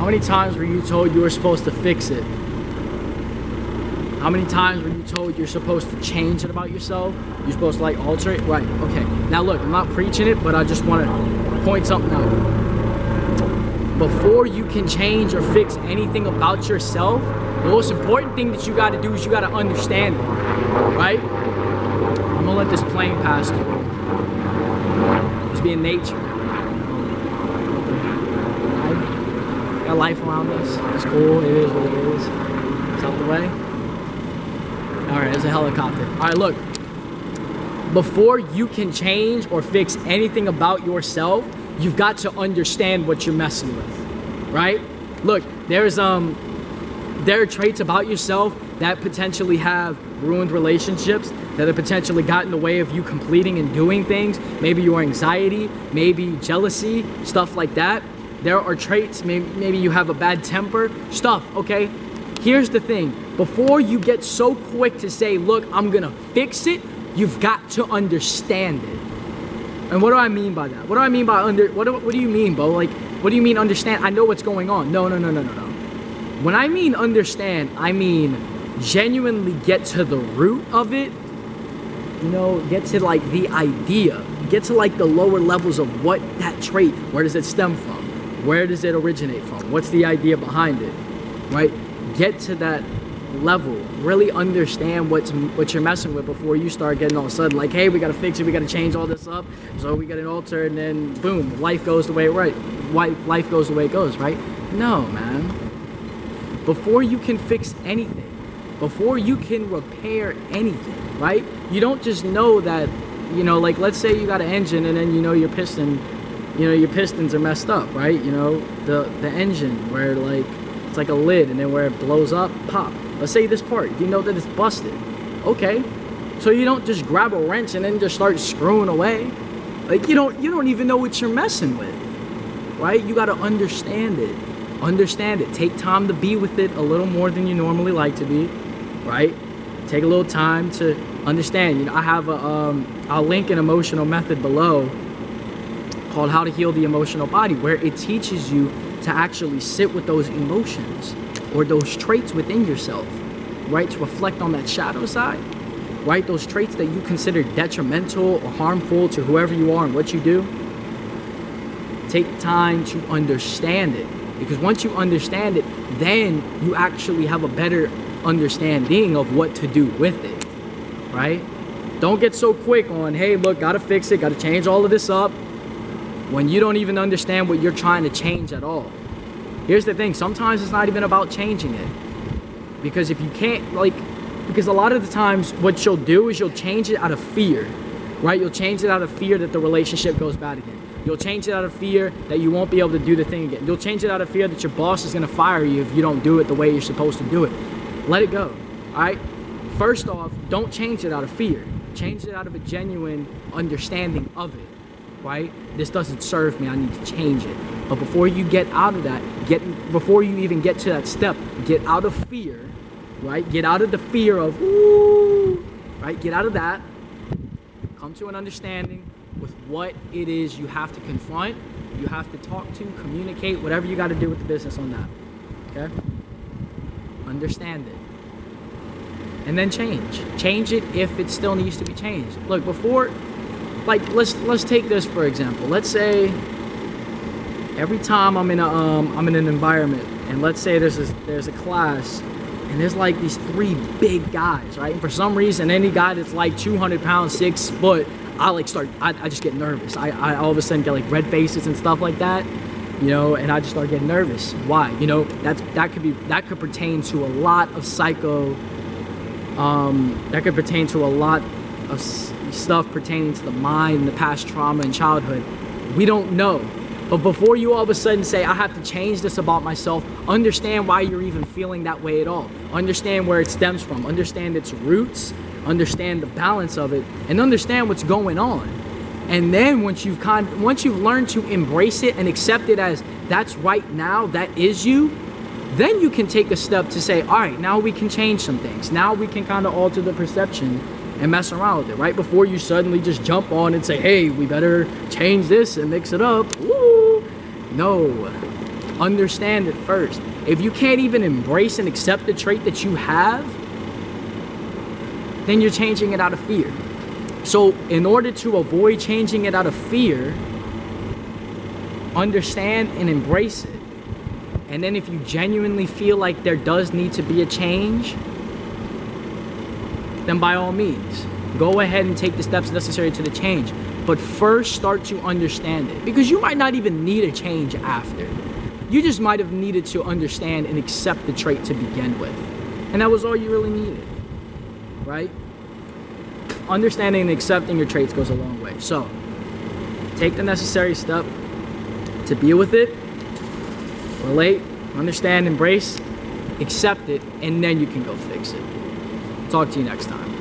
How many times were you told you were supposed to fix it? How many times were you told you're supposed to change it about yourself? You're supposed to like alter it? Right, okay. Now look, I'm not preaching it, but I just want to point something out. Before you can change or fix anything about yourself, the most important thing that you got to do is you got to understand it, right? I'm gonna let this plane pass through. Just be in nature. Life around us. It's cool. It is what it is. It's out the way. All right, there's a helicopter. All right, look. Before you can change or fix anything about yourself, you've got to understand what you're messing with, right? Look, there's um, there are traits about yourself that potentially have ruined relationships, that have potentially got in the way of you completing and doing things. Maybe your anxiety, maybe jealousy, stuff like that. There are traits, maybe, maybe you have a bad temper, stuff, okay? Here's the thing before you get so quick to say, look, I'm gonna fix it, you've got to understand it. And what do I mean by that? What do I mean by under, what do, what do you mean, Beau? Like, what do you mean understand? I know what's going on. No, no, no, no, no, no. When I mean understand, I mean genuinely get to the root of it. You know, get to like the idea. Get to like the lower levels of what that trait, where does it stem from? Where does it originate from? What's the idea behind it? Right? get to that level really understand what's what you're messing with before you start getting all of a sudden like hey we got to fix it we got to change all this up so we got an alter and then boom life goes the way it right life goes the way it goes right no man before you can fix anything before you can repair anything right you don't just know that you know like let's say you got an engine and then you know your piston you know your pistons are messed up right you know the the engine where like it's like a lid, and then where it blows up, pop. Let's say this part, you know that it's busted. Okay, so you don't just grab a wrench and then just start screwing away. Like you don't, you don't even know what you're messing with, right? You got to understand it. Understand it. Take time to be with it a little more than you normally like to be, right? Take a little time to understand. You know, I have a, um, I'll link an emotional method below called How to Heal the Emotional Body, where it teaches you to actually sit with those emotions or those traits within yourself, right? To reflect on that shadow side, right? Those traits that you consider detrimental or harmful to whoever you are and what you do. Take time to understand it because once you understand it, then you actually have a better understanding of what to do with it, right? Don't get so quick on, hey, look, gotta fix it, gotta change all of this up, when you don't even understand what you're trying to change at all. Here's the thing, sometimes it's not even about changing it. Because if you can't, like, because a lot of the times what you'll do is you'll change it out of fear, right? You'll change it out of fear that the relationship goes bad again. You'll change it out of fear that you won't be able to do the thing again. You'll change it out of fear that your boss is gonna fire you if you don't do it the way you're supposed to do it. Let it go, all right? First off, don't change it out of fear. Change it out of a genuine understanding of it right? This doesn't serve me. I need to change it. But before you get out of that, get before you even get to that step, get out of fear, right? Get out of the fear of ooh, right? Get out of that. Come to an understanding with what it is you have to confront, you have to talk to, communicate, whatever you got to do with the business on that. Okay? Understand it. And then change. Change it if it still needs to be changed. Look, before like let's let's take this for example. Let's say every time I'm in a um, I'm in an environment, and let's say there's a, there's a class, and there's like these three big guys, right? And for some reason, any guy that's like 200 pounds, six foot, I like start I, I just get nervous. I, I all of a sudden get like red faces and stuff like that you know, and I just start getting nervous. Why? You know, that's that could be that could pertain to a lot of psycho. Um, that could pertain to a lot of stuff pertaining to the mind and the past trauma and childhood. We don't know. But before you all of a sudden say, I have to change this about myself, understand why you're even feeling that way at all. Understand where it stems from. Understand its roots. Understand the balance of it. And understand what's going on. And then once you've con- once you've learned to embrace it and accept it as that's right now, that is you, then you can take a step to say, all right, now we can change some things. Now we can kind of alter the perception and mess around with it right before you suddenly just jump on and say hey we better change this and mix it up Woo! no Understand it first. If you can't even embrace and accept the trait that you have, then you're changing it out of fear. So, in order to avoid changing it out of fear, understand and embrace it. And then, if you genuinely feel like there does need to be a change, then by all means, go ahead and take the steps necessary to the change. But first, start to understand it because you might not even need a change after. You just might have needed to understand and accept the trait to begin with. And that was all you really needed, right? Understanding and accepting your traits goes a long way. So, take the necessary step to deal with it, relate, understand, embrace, accept it, and then you can go fix it. Talk to you next time.